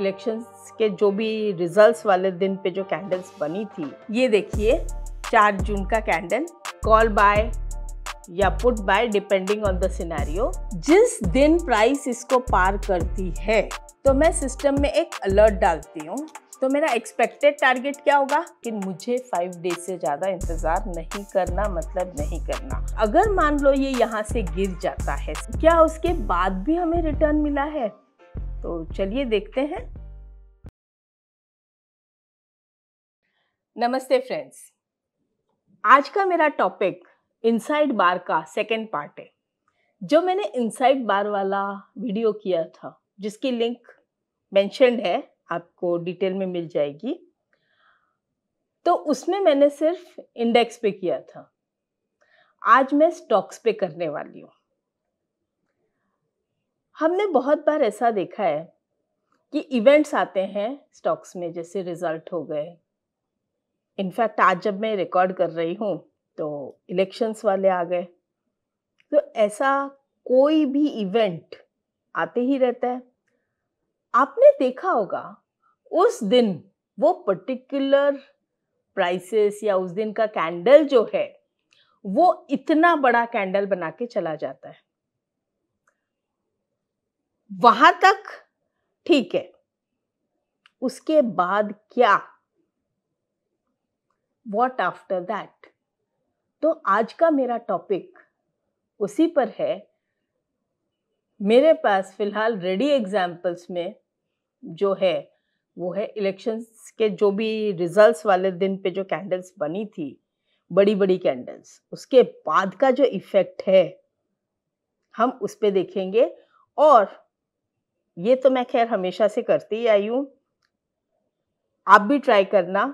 Elections के जो भी रिजल्ट्स वाले दिन पे जो कैंडल्स बनी थी, ये देखिए, चार जून का कैंडल कॉल बाय या put buy depending on the scenario जिस दिन प्राइस इसको पार करती है तो मैं सिस्टम में एक अलर्ट डालती हूँ। तो मेरा एक्सपेक्टेड टारगेट क्या होगा? कि मुझे फाइव डेज़ से ज़्यादा इंतज़ार नहीं करना मतलब नहीं करना। अगर मान लो ये यहाँ से गिर जाता है, क्या उसके बाद भी हमें रिटर्न मिला है? तो चलिए देखते हैं। नमस्ते फ्रेंड्स। आज का मेरा टॉपिक इनसाइड बार का सेकेंड पार्ट है। जो मैंने इनसाइड बार वाला वीडियो किया था, जिसकी लिंक मेंशनड है, आपको डिटेल में मिल जाएगी। तो उसमें मैंने सिर्फ़ इंडेक्स पे किया था। आज मैं स्टॉक्स पे करने वाली हूँ। हमने बहुत बार ऐसा देखा है कि इवेंट्स आते हैं स्टॉक्स में, जैसे रिज़ल्ट हो गए। इनफैक्ट आज जब मैं रिकॉर्ड कर रही हूँ तो इलेक्शंस वाले आ गए। तो ऐसा कोई भी इवेंट आते ही रहता है। आपने देखा होगा, उस दिन वो पर्टिकुलर प्राइसेस या उस दिन का कैंडल जो है, वो इतना बड़ा कैंडल बना के चला जाता है। वहाँ तक, ठीक है। उसके बाद क्या? वॉट आफ्टर दैट तो आज का मेरा टॉपिक उसी पर है। मेरे पास फ़िलहाल रेडी एग्जाम्पल्स में जो है, वो है इलेक्शंस के जो भी रिजल्ट्स वाले दिन पे जो कैंडल्स बनी थी बड़ी बड़ी कैंडल्स उसके बाद का जो इफ़ेक्ट है, हम उस पर देखेंगे और ये तो मैं खैर हमेशा से करती ही आई हूँ। आप भी ट्राई करना।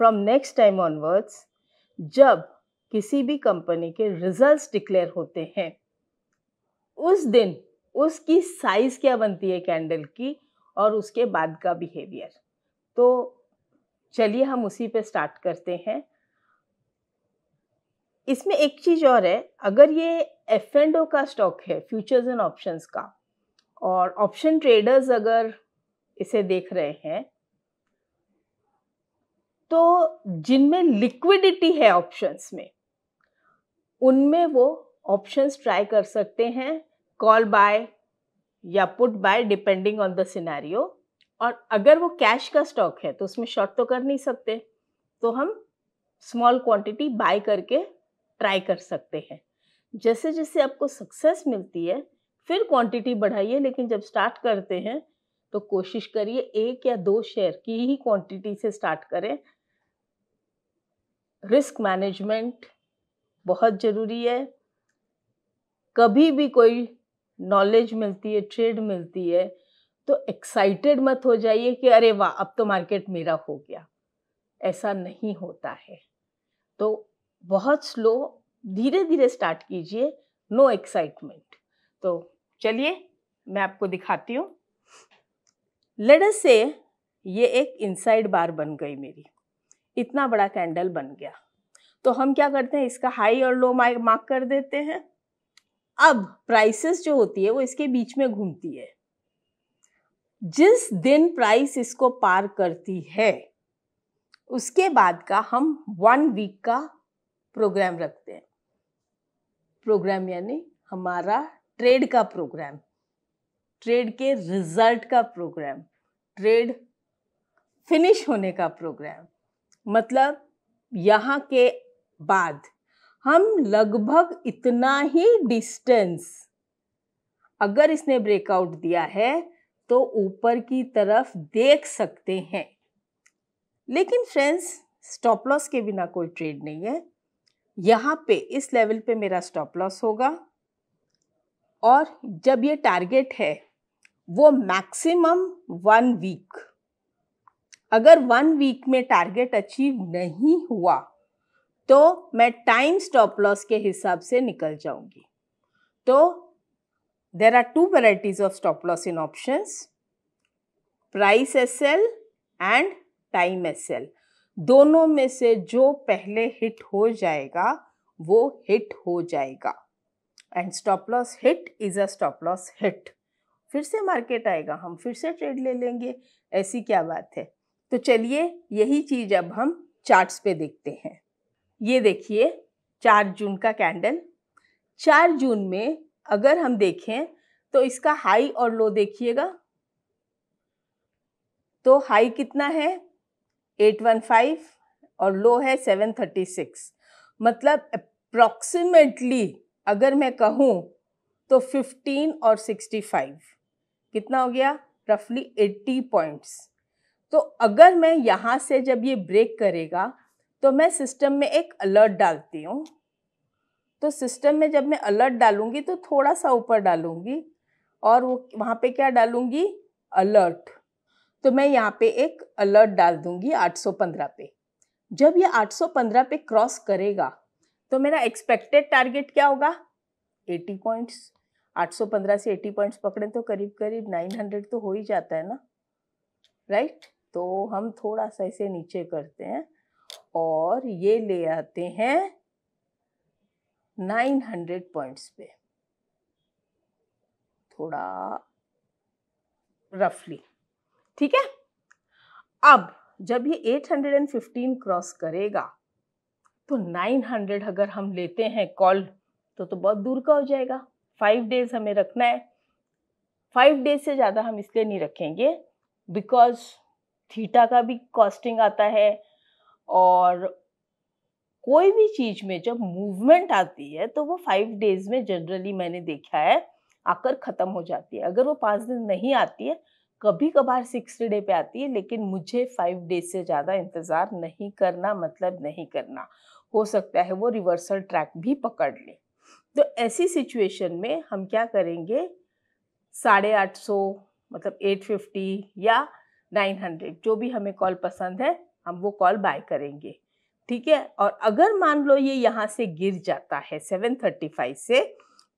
फ्रॉम नेक्स्ट टाइम ऑनवर्ड्स जब किसी भी कंपनी के रिजल्ट्स डिक्लेयर होते हैं, उस दिन उसकी साइज़ क्या बनती है कैंडल की और उसके बाद का बिहेवियर तो चलिए हम उसी पे स्टार्ट करते हैं। इसमें एक चीज़ और है, अगर ये एफ़ एंड ओ का स्टॉक है फ्यूचर्स एंड ऑप्शंस का और ऑप्शन ट्रेडर्स अगर इसे देख रहे हैं तो जिनमें लिक्विडिटी है ऑप्शंस में, उनमें वो ऑप्शंस ट्राई कर सकते हैं कॉल बाय या put buy depending on the scenario और अगर वो कैश का स्टॉक है तो उसमें शॉर्ट तो कर नहीं सकते तो हम स्मॉल क्वांटिटी बाय करके ट्राई कर सकते हैं। जैसे जैसे आपको सक्सेस मिलती है फिर क्वांटिटी बढ़ाइए, लेकिन जब स्टार्ट करते हैं तो कोशिश करिए एक या दो शेयर की ही क्वांटिटी से स्टार्ट करें। रिस्क मैनेजमेंट बहुत ज़रूरी है। कभी भी कोई नॉलेज मिलती है ट्रेड मिलती है तो एक्साइटेड मत हो जाइए कि अरे वाह, अब तो मार्केट मेरा हो गया। ऐसा नहीं होता है। तो बहुत स्लो धीरे धीरे स्टार्ट कीजिए नो एक्साइटमेंट तो चलिए, मैं आपको दिखाती हूँ। लेडस से ये एक इनसाइड बार बन गई मेरी। इतना बड़ा कैंडल बन गया। तो हम क्या करते हैं, इसका हाई और लो मार्क कर देते हैं। अब प्राइसेस जो होती है, वो इसके बीच में घूमती है। जिस दिन प्राइस इसको पार करती है, उसके बाद का हम वन वीक का प्रोग्राम रखते हैं। प्रोग्राम यानी हमारा ट्रेड का प्रोग्राम, ट्रेड के रिज़ल्ट का प्रोग्राम, ट्रेड फिनिश होने का प्रोग्राम। मतलब यहाँ के बाद हम लगभग इतना ही डिस्टेंस, अगर इसने ब्रेकआउट दिया है तो ऊपर की तरफ़ देख सकते हैं। लेकिन फ्रेंड्स, स्टॉप लॉस के बिना कोई ट्रेड नहीं है। यहाँ पे इस लेवल पे मेरा स्टॉप लॉस होगा। और जब ये टारगेट है, वो मैक्सिमम वन वीक अगर वन वीक में टारगेट अचीव नहीं हुआ तो मैं टाइम स्टॉप लॉस के हिसाब से निकल जाऊँगी। तो there are two varieties of stop loss in options price S L and time S L दोनों में से जो पहले हिट हो जाएगा, वो हिट हो जाएगा। And stop loss hit is a stop loss hit. फिर से मार्केट आएगा, हम फिर से ट्रेड ले लेंगे, ऐसी क्या बात है? तो चलिए, यही चीज़ अब हम चार्ट्स पे देखते हैं। ये देखिए, चार जून का कैंडल चार जून में अगर हम देखें तो इसका हाई और लो देखिएगा। तो हाई कितना है? 815 और लो है 736 मतलब अप्रॉक्सीमेटली अगर मैं कहूँ तो 15 और 65 कितना हो गया? रफली 80 पॉइंट्स तो अगर मैं यहाँ से जब ये ब्रेक करेगा तो मैं सिस्टम में एक अलर्ट डालती हूँ। तो सिस्टम में जब मैं अलर्ट डालूँगी तो थोड़ा सा ऊपर डालूँगी और वो वहाँ पे क्या डालूँगी? अलर्ट तो मैं यहाँ पे एक अलर्ट डाल दूँगी 815 पे। जब ये 815 पे क्रॉस करेगा तो मेरा एक्सपेक्टेड टारगेट क्या होगा? 80 पॉइंट्स 815 से 80 पॉइंट्स पकड़े तो करीब करीब 900 तो हो ही जाता है ना? Right right? तो हम थोड़ा सा इसे नीचे करते हैं और ये ले आते हैं 900 पॉइंट्स पे। थोड़ा रफली ठीक है? अब जब ये 815 क्रॉस करेगा तो 900 अगर हम लेते हैं कॉल तो तो बहुत दूर का हो जाएगा। फाइव डेज़ हमें रखना है। फाइव डेज़ से ज़्यादा हम इसलिए नहीं रखेंगे, बिकॉज़ थीटा का भी कॉस्टिंग आता है और कोई भी चीज़ में जब मूवमेंट आती है तो वो फाइव डेज़ में जनरली मैंने देखा है आकर ख़त्म हो जाती है। अगर वो पाँच दिन नहीं आती है कभी कभार सिक्स डे पे आती है, लेकिन मुझे फाइव डेज़ से ज़्यादा इंतज़ार नहीं करना मतलब नहीं करना। हो सकता है वो रिवर्सल ट्रैक भी पकड़ ले। तो ऐसी सिचुएशन में हम क्या करेंगे? साढ़े आठ सौ मतलब एट फिफ्टी या नाइन हंड्रेड जो भी हमें कॉल पसंद है, हम वो कॉल बाय करेंगे। ठीक है? और अगर मान लो ये यहाँ से गिर जाता है सेवन थर्टी फाइव से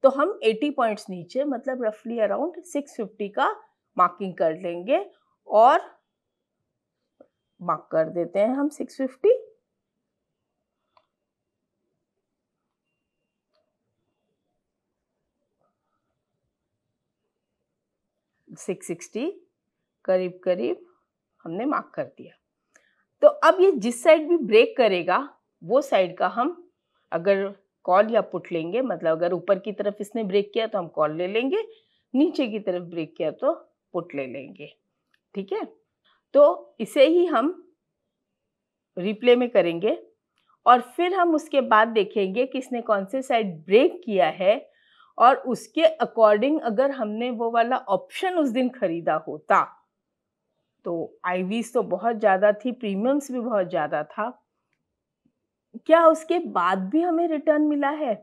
तो हम एटी पॉइंट्स नीचे मतलब रफली अराउंड सिक्स फिफ्टी का मार्किंग कर लेंगे और मार्क कर देते हैं हम सिक्स फिफ्टी सिक्स सिक्सटी, करीब करीब हमने मार्क कर दिया। तो अब ये जिस साइड भी ब्रेक करेगा, वो साइड का हम अगर कॉल या पुट लेंगे मतलब अगर ऊपर की तरफ़ इसने ब्रेक किया तो हम कॉल ले लेंगे, नीचे की तरफ़ ब्रेक किया तो पुट ले लेंगे। ठीक है? तो इसे ही हम रिप्ले में करेंगे और फिर हम उसके बाद देखेंगे कि इसने कौन से साइड ब्रेक किया है और उसके अकॉर्डिंग अगर हमने वो वाला ऑप्शन उस दिन खरीदा होता तो आईवीज तो बहुत ज़्यादा थी प्रीमियम्स भी बहुत ज़्यादा था। क्या उसके बाद भी हमें रिटर्न मिला है?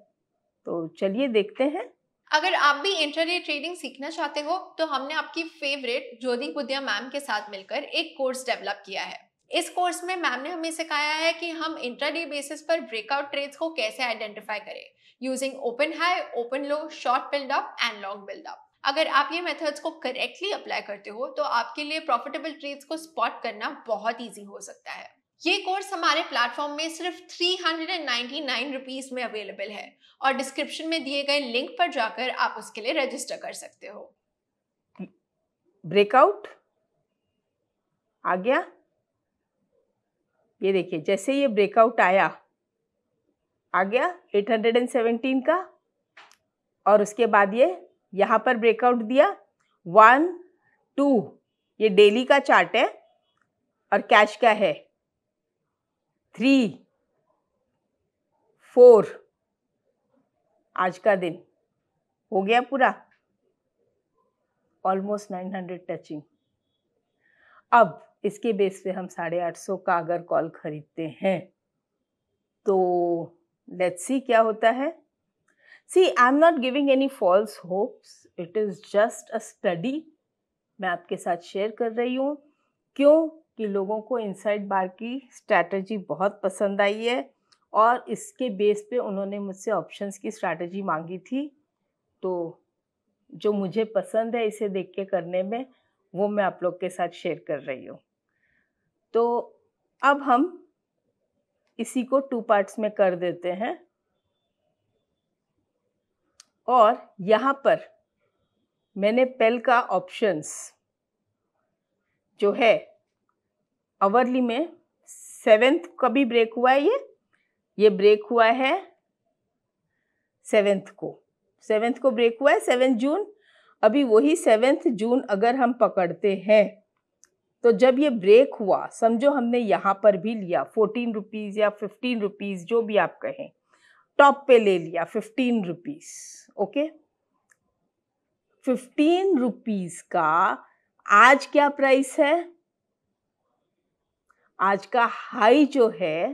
तो चलिए देखते हैं। अगर आप भी इंटरनेट ट्रेडिंग सीखना चाहते हो तो हमने आपकी फेवरेट ज्योति बुद्धिया मैम के साथ मिलकर एक कोर्स डेवलप किया है। इस कोर्स में मैम ने हमें सिखाया है कि हम इंटरडे बेसिस पर ब्रेकआउट ट्रेड्स को कैसे आइडेंटिफाई करें using open high open low short buildup and long buildup अगर आप ये मेथड्स को करेक्टली अप्लाई करते हो तो आपके लिए प्रॉफिटेबल ट्रेड्स को स्पॉट करना बहुत ईजी हो सकता है। ये कोर्स हमारे प्लेटफॉर्म में सिर्फ़ थ्री हंड्रेड में अवेलेबल है और डिस्क्रिप्शन में दिए गए लिंक पर जाकर आप उसके लिए रजिस्टर कर सकते हो। ब्रेकआउट आ गया? ये देखिए, जैसे ये ब्रेकआउट आया, आ गया 817 का, और उसके बाद ये यहाँ पर ब्रेकआउट दिया वन टू ये डेली का चार्ट है, और कैश का है? थ्री फोर आज का दिन, हो गया पूरा ऑलमोस्ट नाइन हंड्रेड टचिंग अब इसके बेस पे हम साढ़े आठ सौ का अगर कॉल खरीदते हैं तो लेट्स सी क्या होता है। See I am not giving any false hopes it is just a study मैं आपके साथ शेयर कर रही हूँ। क्यों? कि लोगों को इनसाइड बार की स्ट्रैटेजी बहुत पसंद आई है और इसके बेस पे उन्होंने मुझसे ऑप्शंस की स्ट्रैटेजी मांगी थी। तो जो मुझे पसंद है इसे देख के करने में वो मैं आप लोग के साथ शेयर कर रही हूँ। तो अब हम इसी को टू पार्ट्स में कर देते हैं। और यहाँ पर मैंने पेल का ऑप्शंस जो है अवरली में सेवेंथ कभी ब्रेक हुआ है ये? ये ब्रेक हुआ है सेवेंथ को। सेवेंथ को ब्रेक हुआ है सेवेंथ जून अभी वही सेवेंथ जून अगर हम पकड़ते हैं तो जब ये ब्रेक हुआ, समझो हमने यहाँ पर भी लिया फोर्टीन रुपीज़ या फिफ्टीन रुपीज़ जो भी आप कहें टॉप पे ले लिया fifteen rupees okay fifteen rupees का आज क्या प्राइस है? आज का हाई जो है,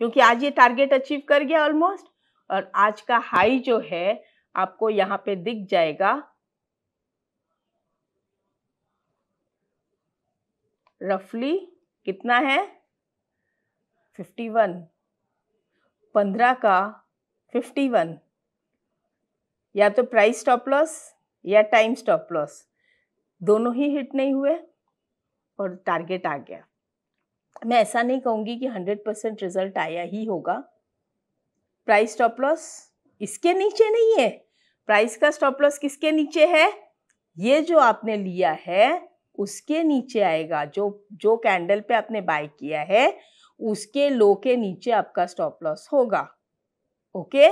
क्योंकि आज ये टारगेट अचीव कर गया ऑलमोस्ट और आज का हाई जो है, आपको यहाँ पे दिख जाएगा रफली कितना है? फिफ्टी वन पंद्रह का फिफ्टी वन या तो प्राइस स्टॉप लॉस या टाइम स्टॉप लॉस दोनों ही हिट नहीं हुए और टारगेट आ गया। मैं ऐसा नहीं कहूँगी कि हंड्रेड परसेंट रिज़ल्ट आया ही होगा। प्राइस स्टॉप लॉस इसके नीचे नहीं है। प्राइस का स्टॉप लॉस किसके नीचे है? ये जो आपने लिया है उसके नीचे आएगा, जो जो कैंडल पे आपने बाय किया है, उसके लो के नीचे आपका स्टॉप लॉस होगा। ओके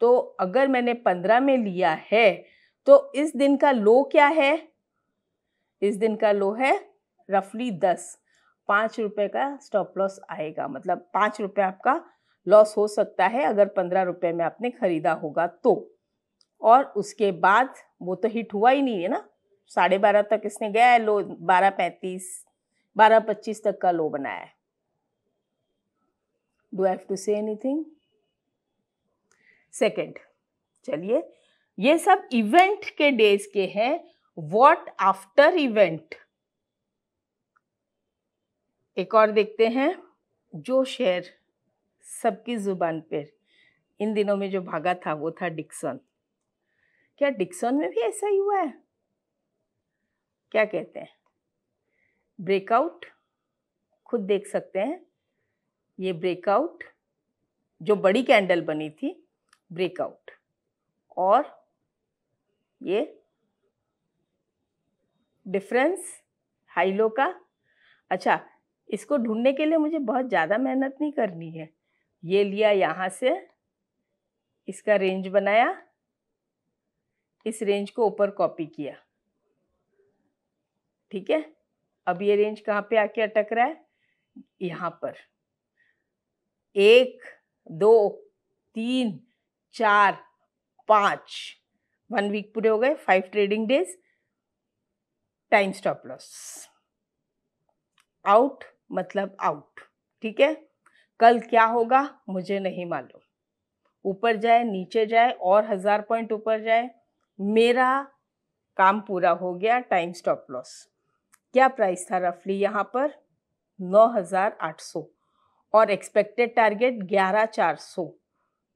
तो अगर मैंने पंद्रह में लिया है तो इस दिन का लो क्या है? इस दिन का लो है रफली दस। पाँच रुपये का स्टॉप लॉस आएगा मतलब पाँच रुपये आपका लॉस हो सकता है, अगर पंद्रह रुपये में आपने ख़रीदा होगा तो। और उसके बाद, वो तो हिट हुआ ही नहीं है ना। साढ़े बारह तक इसने गया है, लो, बारह पैंतीस, बारह पच्चीस तक का लो बनाया है। Do have to say anything second चलिए। ये सब इवेंट के डेज़ के हैं। वॉट आफ्टर इवेंट एक और देखते हैं। जो शेर सबकी ज़ुबान पर इन दिनों में जो भागा था, वो था डिक्सन क्या डिक्सन में भी ऐसा ही हुआ है? क्या कहते हैं? ब्रेकआउट खुद देख सकते हैं। ये ब्रेकआउट जो बड़ी कैंडल बनी थी ब्रेकआउट और ये डिफरेंस हाई लो का। अच्छा इसको ढूँढने के लिए मुझे बहुत ज़्यादा मेहनत नहीं करनी है। ये लिया यहाँ से, इसका रेंज बनाया, इस रेंज को ऊपर कॉपी किया। ठीक है? अब ये रेंज कहाँ पे आके अटक रहा है? यहाँ पर। एक, दो, तीन, चार, पाँच। वन वीक पूरे हो गए five trading days time stop loss out मतलब आउट ठीक है? कल क्या होगा, मुझे नहीं मालूम। ऊपर जाए, नीचे जाए, और हज़ार पॉइंट ऊपर जाए, मेरा काम पूरा हो गया टाइम स्टॉप लॉस क्या प्राइस था रफली यहाँ पर? नौ हज़ार आठ सौ। और एक्सपेक्टेड टारगेट ग्यारह चार सौ।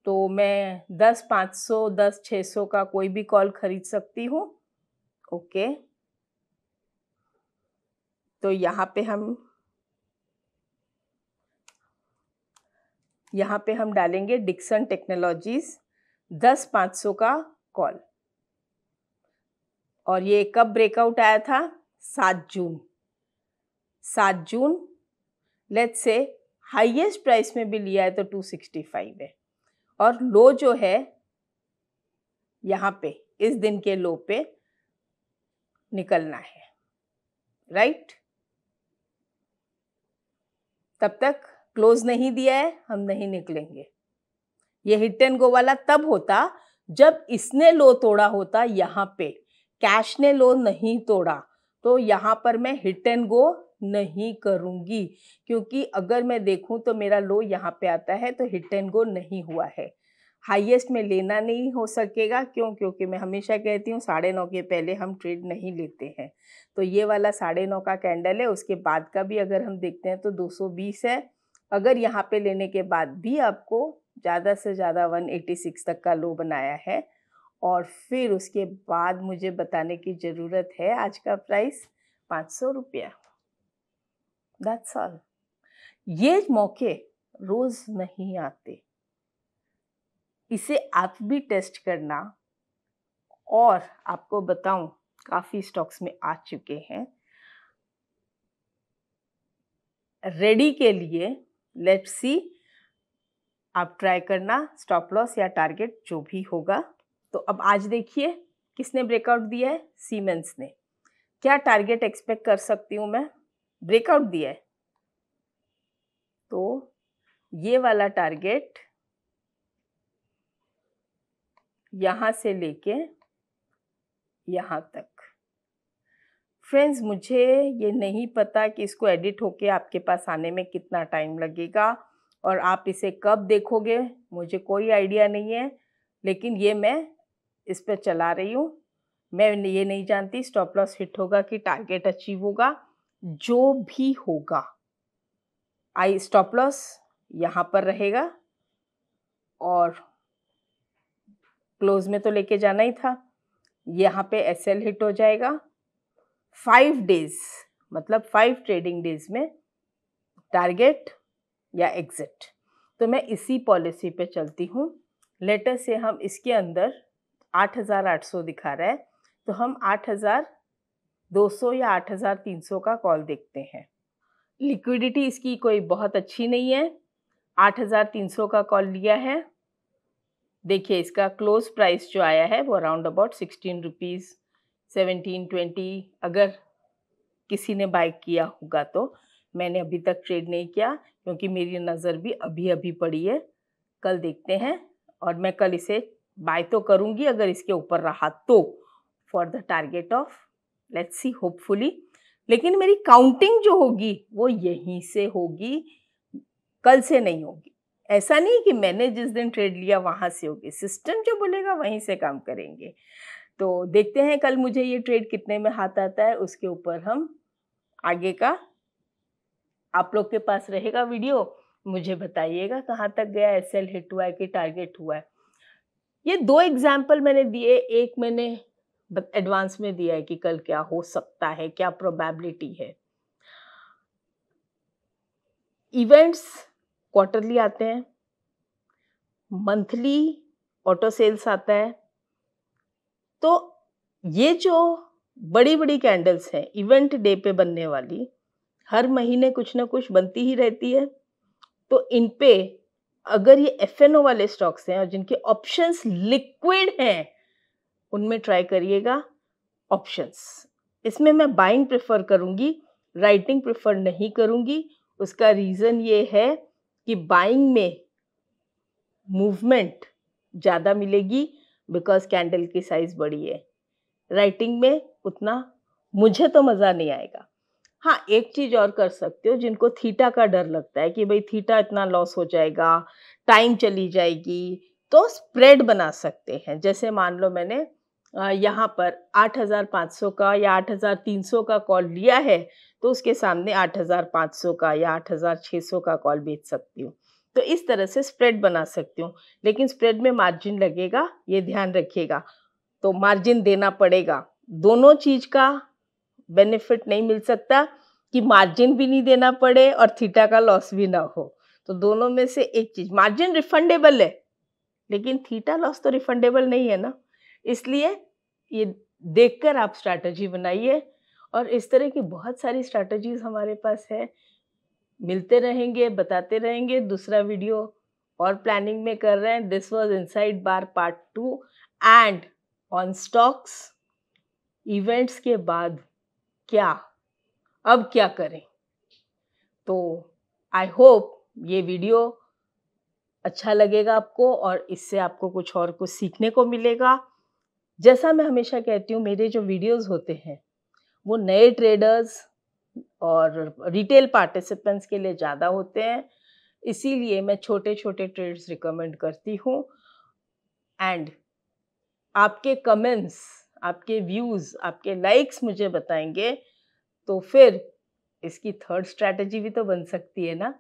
तो मैं दस पाँच सौ, दस छः सौ का कोई भी कॉल खरीद सकती हूँ। ओके तो यहाँ पे हम, यहाँ पे हम डालेंगे डिक्सन टेक्नोलॉजीज़ दस पाँच सौ का कॉल और ये कब ब्रेकआउट आया था? सात जून। सात जून लेट से हाईएस्ट प्राइस में भी लिया है तो टू सिक्सटी फाइव है। और लो जो है, यहाँ पे, इस दिन के लो पे निकलना है। राइट तब तक क्लोज नहीं दिया है, हम नहीं निकलेंगे। ये हिट एंड गो वाला तब होता जब इसने लो तोड़ा होता यहाँ पे। कैश ने लो नहीं तोड़ा। तो यहाँ पर मैं हिट एंड गो नहीं करूँगी, क्योंकि अगर मैं देखूँ तो मेरा लो यहाँ पे आता है तो हिट एंड गो नहीं हुआ है। हाईएस्ट में लेना नहीं हो सकेगा, क्यों? क्योंकि मैं हमेशा कहती हूँ साढ़े नौ के पहले हम ट्रेड नहीं लेते हैं। तो ये वाला साढ़े नौ का कैंडल है, उसके बाद का भी अगर हम देखते हैं तो 220 है। अगर यहाँ पे लेने के बाद भी आपको ज़्यादा से ज़्यादा 186 तक का लो बनाया है और फिर उसके बाद मुझे बताने की ज़रूरत है आज का प्राइस पाँच सौ रुपया। दैट्स ऑल ये मौके रोज़ नहीं आते। इसे आप भी टेस्ट करना और आपको बताऊँ, काफ़ी स्टॉक्स में आ चुके हैं। रेडी के लिए लेट्स सी, आप ट्राई करना, स्टॉप लॉस या टारगेट जो भी होगा। तो अब आज देखिए, किसने ब्रेकआउट दिया है? सीमेंस ने। क्या टारगेट एक्सपेक्ट कर सकती हूँ मैं? ब्रेकआउट दिया है। तो ये वाला टारगेट यहाँ से लेके यहाँ तक। फ्रेंड्स मुझे ये नहीं पता कि इसको एडिट होके आपके पास आने में कितना टाइम लगेगा और आप इसे कब देखोगे? मुझे कोई आइडिया नहीं है, लेकिन ये मैं इस पर चला रही हूँ। मैं ये नहीं जानती स्टॉप लॉस हिट होगा कि टारगेट अचीव होगा। जो भी होगा आई स्टॉप लॉस यहाँ पर रहेगा और क्लोज में तो लेके जाना ही था। यहाँ पे एस एल हिट हो जाएगा। फाइव डेज़ मतलब फाइव ट्रेडिंग डेज़ में टारगेट या एग्जिट तो मैं इसी पॉलिसी पे चलती हूँ। लेटर से हम इसके अंदर 8,800 दिखा रहा है तो हम 8,200 या 8,300 का कॉल देखते हैं। लिक्विडिटी इसकी कोई बहुत अच्छी नहीं है 8,300 का कॉल लिया है। देखिए इसका क्लोज प्राइस जो आया है वो around about sixteen rupees seventeen twenty अगर किसी ने बाइक किया होगा तो। मैंने अभी तक ट्रेड नहीं किया क्योंकि मेरी नज़र भी अभी अभी पड़ी है। कल देखते हैं और मैं कल इसे बाय तो करूँगी अगर इसके ऊपर रहा तो for the target off let's see hopefully लेकिन मेरी काउंटिंग जो होगी, वो यहीं से होगी, कल से नहीं होगी। ऐसा नहीं कि मैंने जिस दिन ट्रेड लिया, वहाँ से होगी। सिस्टम जो बोलेगा, वहीं से काम करेंगे। तो देखते हैं कल मुझे ये ट्रेड कितने में हाथ आता है, उसके ऊपर हम आगे का, आप लोग के पास रहेगा वीडियो। मुझे बताइएगा कहाँ तक गया एस एल हिट हुआ है कि टारगेट हुआ है। ये दो एग्ज़ाम्पल मैंने दिए, एक मैंने एडवांस में दिया है कि कल क्या हो सकता है, क्या प्रोबेबिलिटी है। इवेंट्स क्वार्टरली आते हैं मंथली ऑटो सेल्स आता है। तो ये जो बड़ी बड़ी कैंडल्स हैं इवेंट डे पे बनने वाली, हर महीने कुछ ना कुछ बनती ही रहती है। तो इन पे अगर ये एफएनओ वाले स्टॉक्स हैं और जिनके ऑप्शंस लिक्विड हैं, उनमें ट्राई करिएगा ऑप्शंस इसमें मैं बाइंग प्रेफर करूँगी राइटिंग प्रेफर नहीं करूँगी। उसका रीज़न ये है कि बाइंग में मूवमेंट ज़्यादा मिलेगी बिकॉज़ कैंडल की साइज़ बड़ी है। राइटिंग में उतना मुझे तो मज़ा नहीं आएगा। हाँ एक चीज़ और कर सकते हो जिनको थीटा का डर लगता है कि भाई थीटा इतना लॉस हो जाएगा टाइम चली जाएगी तो स्प्रेड बना सकते हैं। जैसे मान लो मैंने यहाँ पर 8,500 का या 8,300 का कॉल लिया है तो उसके सामने 8,500 का या 8,600 का कॉल बेच सकती हूँ। तो इस तरह से स्प्रेड बना सकती हूँ लेकिन स्प्रेड में मार्जिन लगेगा ये ध्यान रखिएगा। तो मार्जिन देना पड़ेगा। दोनों चीज़ का बेनिफिट नहीं मिल सकता, कि मार्जिन भी नहीं देना पड़े और थीटा का लॉस भी ना हो। तो दोनों में से एक चीज़ मार्जिन रिफंडेबल है, लेकिन थीटा लॉस तो रिफंडेबल नहीं है ना। इसलिए ये देखकर आप स्ट्रैटेजी बनाइए और इस तरह की बहुत सारी स्ट्रैटेजीज हमारे पास है। मिलते रहेंगे, बताते रहेंगे। दूसरा वीडियो और प्लानिंग में कर रहे हैं। This was inside bar part two and on stocks events के बाद। क्या? अब क्या करें? तो आई होप ये वीडियो अच्छा लगेगा आपको और इससे आपको कुछ और कुछ सीखने को मिलेगा। जैसा मैं हमेशा कहती हूँ, मेरे जो वीडियोस होते हैं, वो नए ट्रेडर्स और रिटेल पार्टिसिपेंट्स के लिए ज़्यादा होते हैं। इसीलिए मैं छोटे छोटे ट्रेड्स रिकमेंड करती हूँ। एंड आपके कमेंट्स आपके व्यूज़ आपके लाइक्स मुझे बताएँगे तो फिर इसकी थर्ड स्ट्रैटेजी भी तो बन सकती है ना?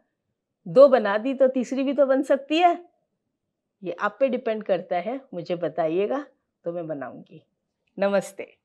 दो बना दी तो तीसरी भी तो बन सकती है? ये आप पे डिपेंड करता है, मुझे बताइएगा तो मैं बनाऊँगी। नमस्ते।